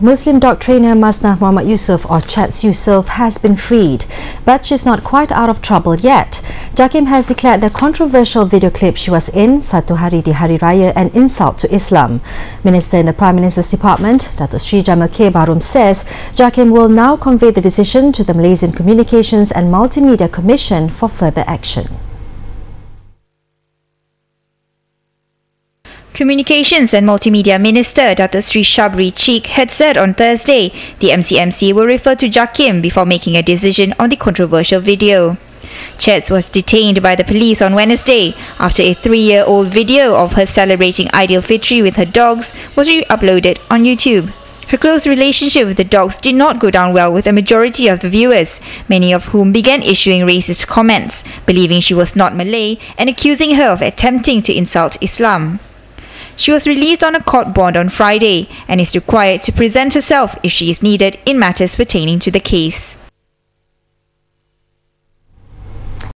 Muslim dog Maznah Muhammad Yusuf or Chetz Yusuf has been freed, but she's not quite out of trouble yet. Jakim has declared the controversial video clip she was in, Satu Hari di Hari Raya, an insult to Islam. Minister in the Prime Minister's Department, Dato Sri Jamil Khir Baharom says Jakim will now convey the decision to the Malaysian Communications and Multimedia Commission for further action. Communications and Multimedia Minister Dr. Sri Shabery Cheek had said on Thursday the MCMC will refer to Jakim before making a decision on the controversial video. Chetz was detained by the police on Wednesday after a three-year-old video of her celebrating Aidilfitri with her dogs was re-uploaded on YouTube. Her close relationship with the dogs did not go down well with a majority of the viewers, many of whom began issuing racist comments, believing she was not Malay and accusing her of attempting to insult Islam. She was released on a court bond on Friday and is required to present herself if she is needed in matters pertaining to the case.